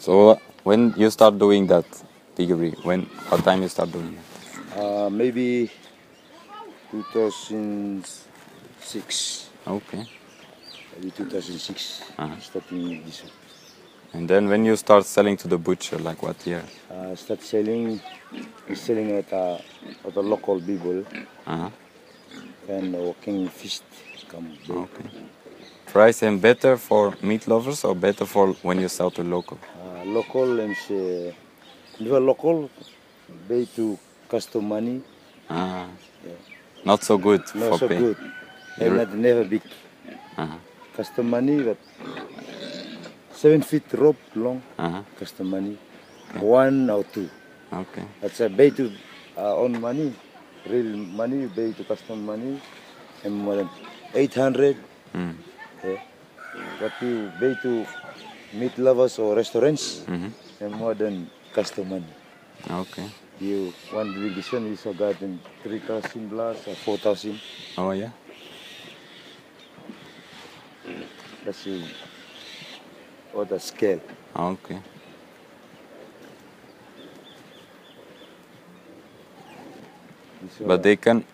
So when you start doing that piggery, when what time you start doing it? Uh, maybe 2006. Okay. Maybe 2006. Uh-huh. Starting this one. And then when you start selling to the butcher, like what year? Uh, start selling, selling at, uh, at the local people Uh-huh. and working fish come. back. Okay. Price and better for meat lovers or better for when you sell to local? Uh, local and say, never local, pay to custom money, Ah. Yeah. Not so good not for so pay. good. And never big. Uh-huh. Custom money, but seven feet rope long, Uh-huh. custom money, one or two. Okay. That's a pay to uh, own money, real money, pay to custom money, and more than 800. Mm. Yeah. What you pay to meat lovers or restaurants, Mhm. and more than custom money. Okay. You one division is a garden 3,000 plus or 4,000. Oh yeah. That's you. Or the scale. Okay. But they can,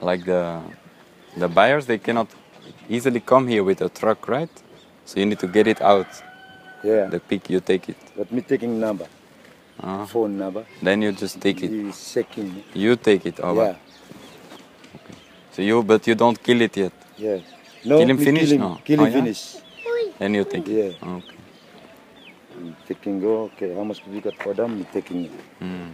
like the the buyers, they cannot easily come here with a truck, right? So you need to get it out. Yeah. The pig, you take it. But me taking number, Uh, phone number. then you just take it. He second. You take it over. Yeah. So you, but you don't kill it yet. Yeah. No, Kill him finish Kill him, now? kill Oh, him yeah? finish. Then you take it. Yeah. Okay. Me taking go. Okay, how much we got for them? Me taking it. Mm.